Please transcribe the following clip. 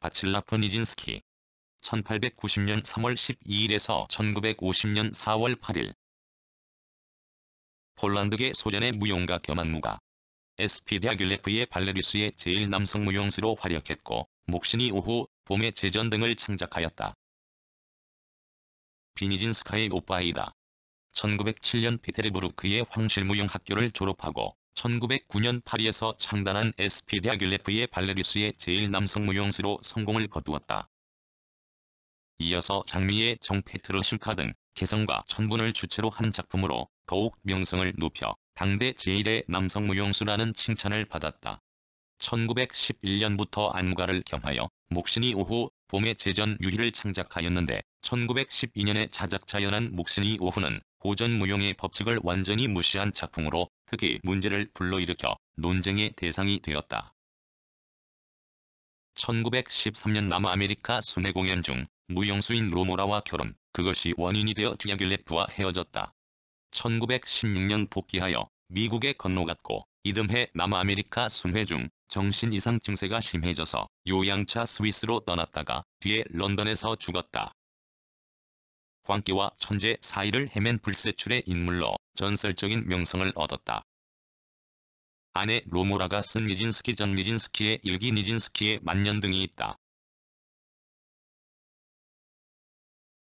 바칠라프 니진스키 1890년 3월 12일에서 1950년 4월 8일 폴란드계 소련의 무용가 겸한무가 에스피디아귤레프의 발레리스의 제일 남성 무용수로 활약했고 목신이 오후, 봄의 제전 등을 창작하였다. 비니진스카의 오빠이다. 1907년 피테르부르크의 황실무용학교를 졸업하고 1909년 파리에서 창단한 에스피디아귤레프의 발레리스의 제일 남성 무용수로 성공을 거두었다. 이어서 장미의 정페트르 슈카 등 개성과 천분을 주체로 한 작품으로 더욱 명성을 높여 당대 제1의 남성 무용수라는 칭찬을 받았다. 1911년부터 안무가를 겸하여 목신이 오후, 봄의 제전 유희를 창작하였는데 1912년에 자작자연한 목신이 오후는 고전 무용의 법칙을 완전히 무시한 작품으로 특히 문제를 불러일으켜 논쟁의 대상이 되었다. 1913년 남아메리카 순회 공연 중 무용수인 로모라와 결혼, 그것이 원인이 되어 듀야귤레프와 헤어졌다. 1916년 복귀하여 미국에 건너갔고 이듬해 남아메리카 순회 중 정신 이상 증세가 심해져서 요양차 스위스로 떠났다가 뒤에 런던에서 죽었다. 광기와 천재 사이를 헤맨 불세출의 인물로 전설적인 명성을 얻었다. 아내 로모라가 쓴 니진스키 전 니진스키의 일기 니진스키의 만년 등이 있다.